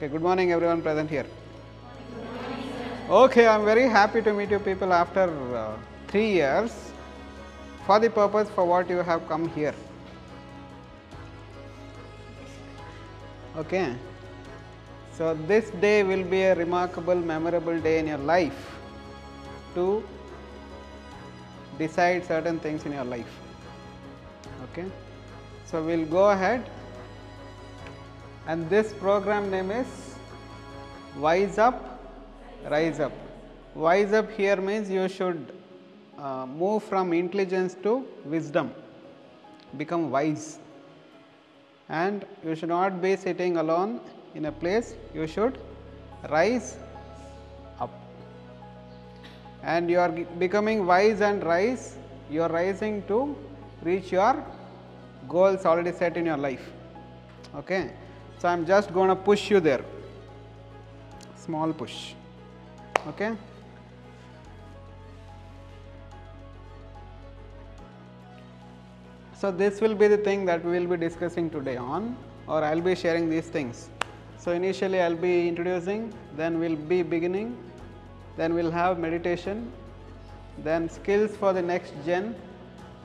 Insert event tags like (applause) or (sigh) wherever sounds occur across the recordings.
Okay, good morning everyone present here. Okay, I am very happy to meet you people after uh, 3 years for the purpose for what you have come here. Okay. So, this day will be a remarkable, memorable day in your life to decide certain things in your life. Okay. So, we will go ahead and this program name is Wise Up, Rise Up. Wise Up here means you should uh, move from intelligence to wisdom, become wise and you should not be sitting alone in a place, you should rise up. And you are becoming wise and rise, you are rising to reach your goals already set in your life. Okay. So, I am just going to push you there, small push. Okay. So, this will be the thing that we will be discussing today on or I will be sharing these things. So, initially I will be introducing, then we will be beginning, then we will have meditation, then skills for the next gen,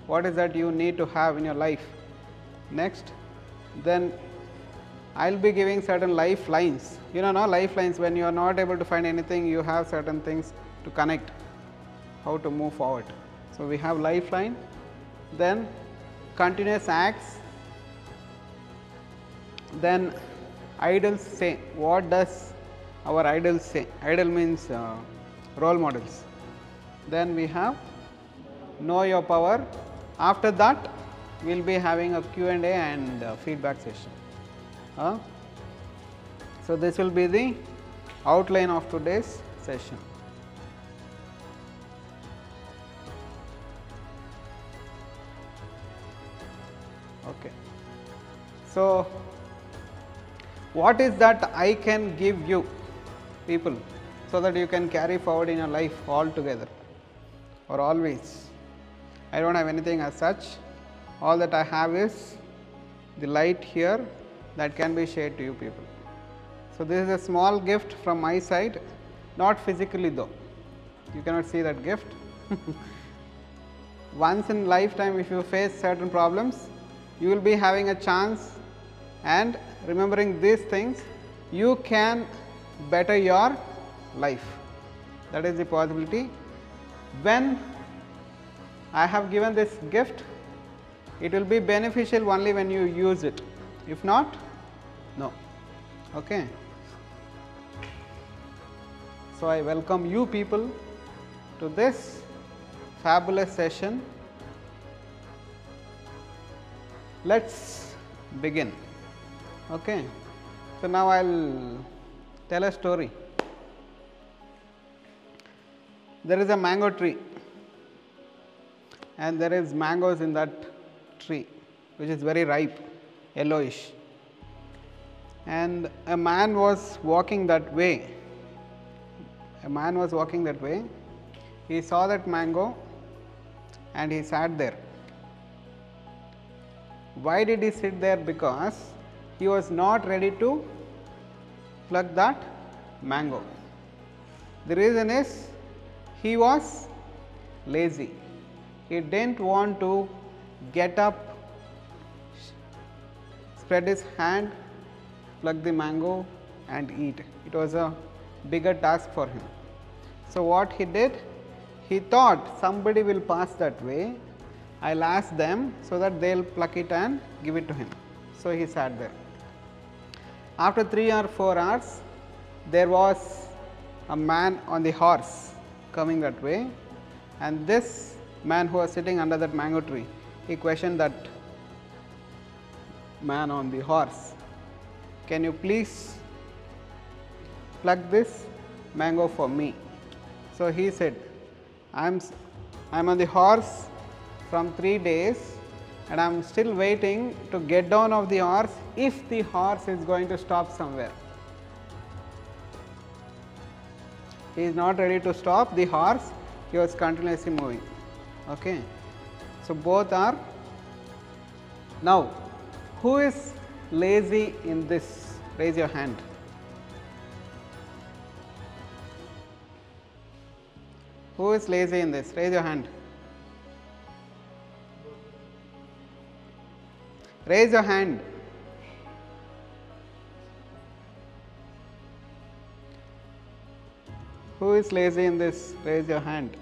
what is that you need to have in your life. Next, then I will be giving certain lifelines, you know, no lifelines. When you are not able to find anything, you have certain things to connect, how to move forward. So, we have lifeline, then continuous acts, then idols say. What does our idols say? Idol means uh, role models. Then we have know your power. After that we will be having a q&a and uh, feedback session So this will be the outline of today's session. Okay. So what is that I can give you people so that you can carry forward in your life altogether or always. I don't have anything as such, all that I have is the light here that can be shared to you people. So, this is a small gift from my side, not physically though, you cannot see that gift. (laughs) Once in lifetime if you face certain problems, you will be having a chance and remembering these things you can better your life that is the possibility when i have given this gift it will be beneficial only when you use it if not no okay so i welcome you people to this fabulous session let's begin Okay. So, now I will tell a story. There is a mango tree and there is mangoes in that tree which is very ripe, yellowish. And a man was walking that way. A man was walking that way. He saw that mango and he sat there. Why did he sit there? Because he was not ready to pluck that mango. The reason is he was lazy. He didn't want to get up, spread his hand, pluck the mango and eat. It was a bigger task for him. So, what he did? He thought somebody will pass that way, I will ask them so that they will pluck it and give it to him. So, he sat there. After 3 or 4 hours, there was a man on the horse coming that way and this man who was sitting under that mango tree, he questioned that man on the horse, can you please pluck this mango for me? So, he said, I am, I am on the horse from 3 days and I am still waiting to get down of the horse if the horse is going to stop somewhere. He is not ready to stop the horse, he was continuously moving. Okay. So, both are now who is lazy in this? Raise your hand. Who is lazy in this? Raise your hand. Raise your hand. Who is lazy in this? Raise your hand.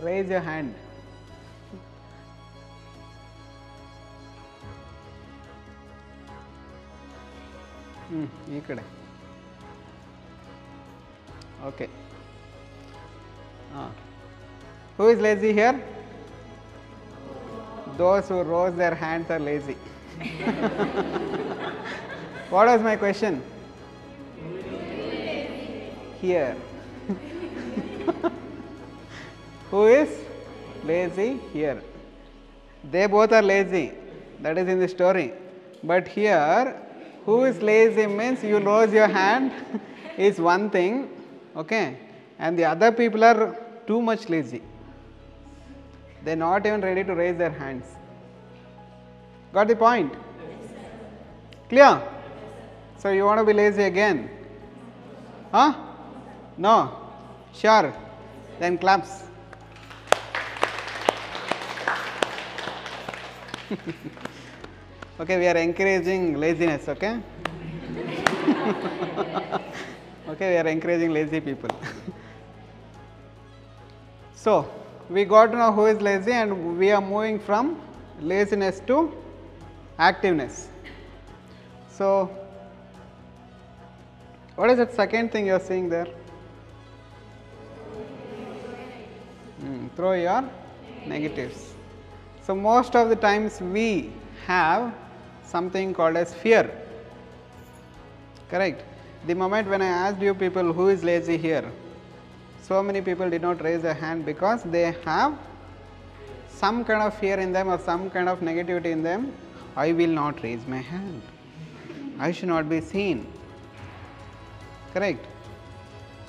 Raise your hand. ಹ್ಮ್, ಈ ಕಡೆ okay ಹಾಂ who is lazy here those who rose their hands R lazy what was my question here who is lazy here they both are lazy that is in the story but here who is lazy means you raise your hand (laughs) is one thing okay? And the other people are too much lazy. They're not even ready to raise their hands. Got the point? Clear? So you want to be lazy again? Huh? No? Sure. Then claps (laughs) okay we are encouraging laziness okay? (laughs) Okay we are encouraging lazy people. (laughs) So we got to know who is lazy and we are moving from laziness to activeness. So what is that second thing you are seeing there? Hmm, throw your negatives. So most of the times we have something called as fear. Correct. The moment when I asked you people who is lazy here, so many people did not raise their hand because they have some kind of fear in them or some kind of negativity in them. I will not raise my hand. I should not be seen. Correct.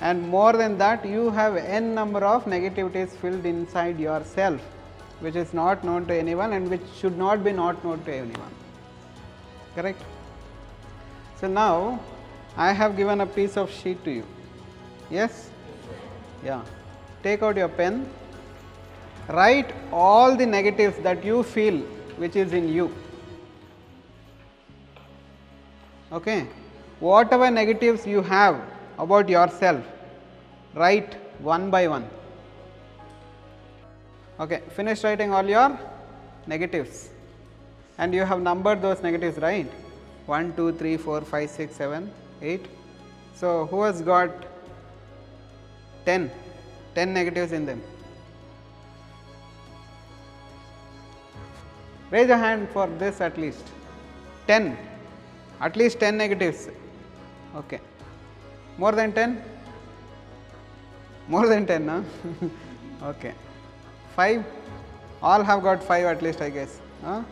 And more than that, you have n number of negativities filled inside yourself which is not known to anyone and which should not be not known to anyone correct? So now i have given a piece of sheet to you. Yes? Yeah. Take out your pen. Write all the negatives that you feel which is in you. Okay? Whatever negatives you have about yourself write one by one. Okay, finish writing all your negatives and you have numbered those negatives, right? 1, 2, 3, 4, 5, 6, 7, 8. So, who has got 10? 10 negatives in them? Raise your hand for this at least. 10. At least 10 negatives. Okay. More than 10? More than 10, huh? (laughs) okay. 5 all have got 5 at least I guess. Huh?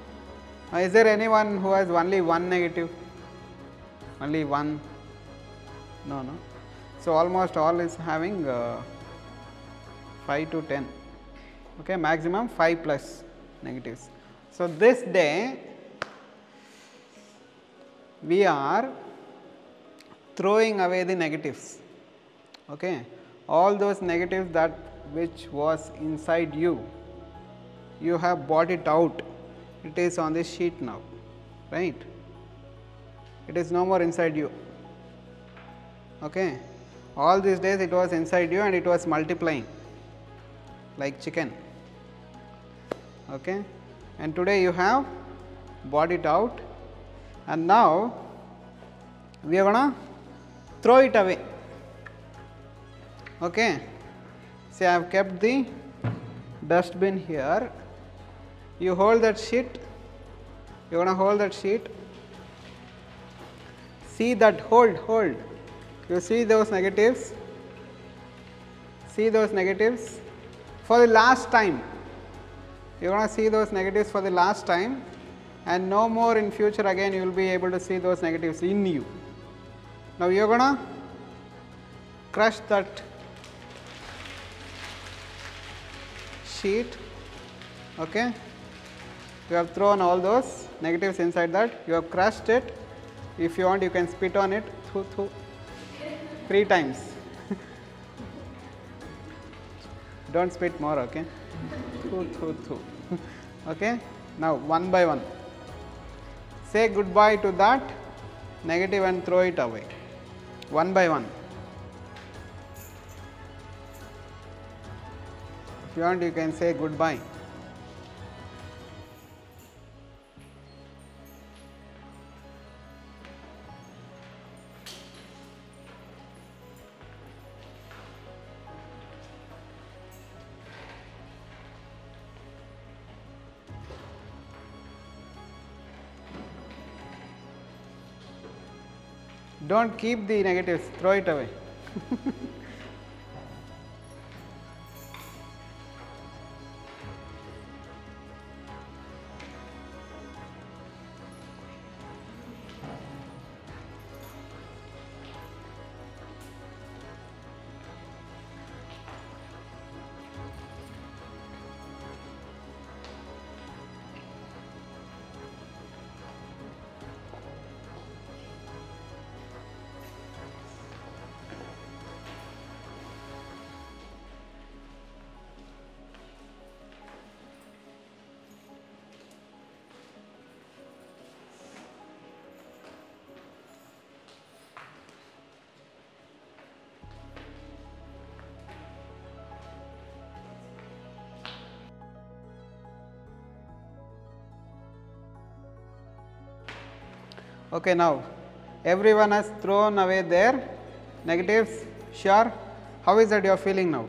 Uh, is there anyone who has only one negative? Only one? No, no. So, almost all is having uh, 5 to 10, okay, maximum 5 plus negatives. So, this day we are throwing away the negatives, okay, all those negatives that which was inside you, you have bought it out, it is on this sheet now, right. It is no more inside you, okay. All these days it was inside you and it was multiplying like chicken, okay. And today you have brought it out and now we are gonna throw it away, okay. See, I have kept the dustbin here. You hold that sheet, you going to hold that sheet. See that, hold, hold. You see those negatives? See those negatives? For the last time, you going to see those negatives for the last time, and no more in future again you will be able to see those negatives in you. Now, you are going to crush that sheet okay you have thrown all those negatives inside that you have crushed it if you want you can spit on it thu. Three times. (laughs) Don't spit more, okay? Thu, thu, thu. okay? Now, one by one. Say goodbye to that negative and throw it away. One by one. If you want, you can say goodbye. Don't keep the negatives, throw it away. (laughs) Okay, now everyone has thrown away their negatives. Sure. How is that you are feeling now?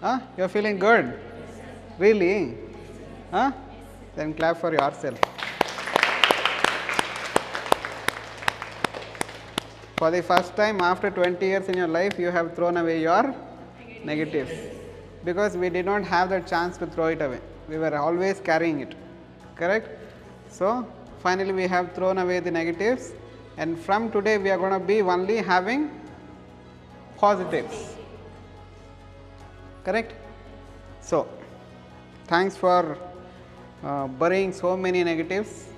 Huh? You are feeling good? Really? Huh? Then clap for yourself. For the first time after 20 years in your life, you have thrown away your negatives because we did not have the chance to throw it away. We were always carrying it. Correct? So, finally, we have thrown away the negatives, and from today, we are going to be only having positives. Correct? So, thanks for uh, burying so many negatives.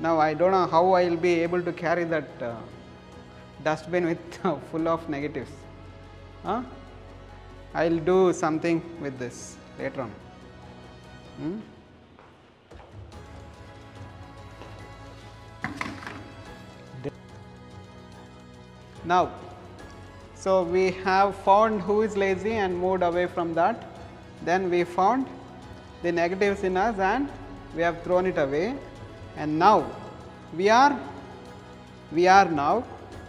Now, I don't know how I will be able to carry that uh, dustbin with (laughs) full of negatives. Huh? I will do something with this later on. Hmm? Now, so we have found who is lazy and moved away from that. Then we found the negatives in us and we have thrown it away. And now we are, we are now,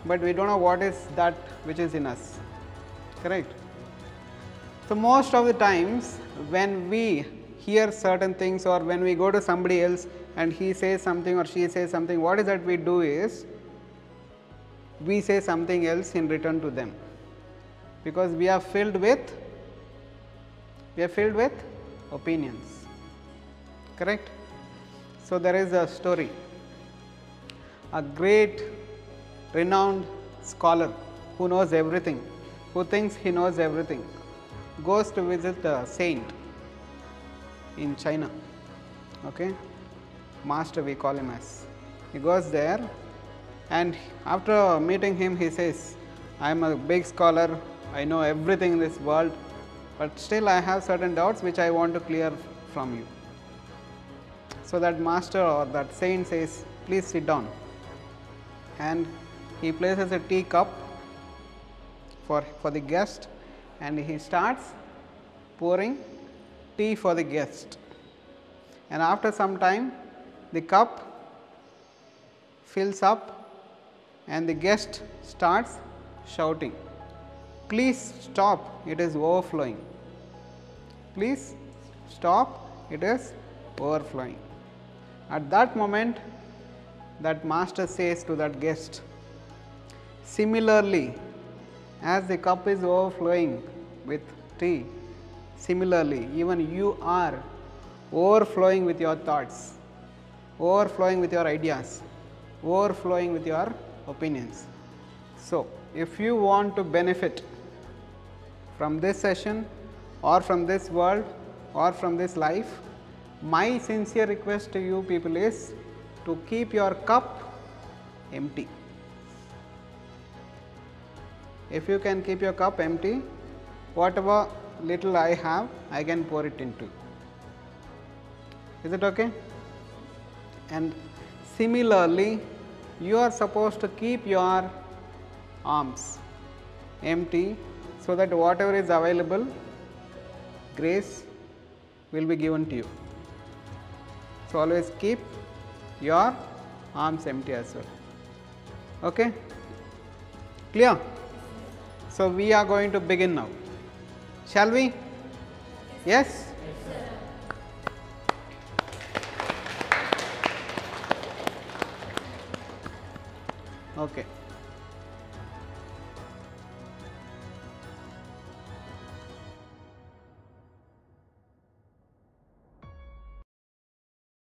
but we don't know what is that which is in us. Correct? So, most of the times when we hear certain things or when we go to somebody else and he says something or she says something, what is that we do is we say something else in return to them. Because we are filled with we are filled with opinions. Correct? So there is a story. A great renowned scholar who knows everything who thinks he knows everything goes to visit a saint in china. Okay? Master we call him as. He goes there and after meeting him he says i am a big scholar. I know everything in this world but still i have certain doubts which i want to clear from you. So that master or that saint says please sit down. And he places a tea cup for for the guest and he starts pouring tea for the guest. And after some time the cup fills up and the guest starts shouting, Please stop, it is overflowing. Please stop, it is overflowing. At that moment, that master says to that guest, Similarly, as the cup is overflowing with tea, similarly, even you are overflowing with your thoughts, overflowing with your ideas, overflowing with your opinions. So, if you want to benefit from this session or from this world or from this life, my sincere request to you people is to keep your cup empty. if you can keep your cup empty, whatever little I have, I can pour it into. Is it okay? And similarly, you are supposed to keep your arms empty so that whatever is available, grace will be given to you. So, always keep your arms empty as well. Okay? Clear? So, we are going to begin now. Shall we? Yes? Okay.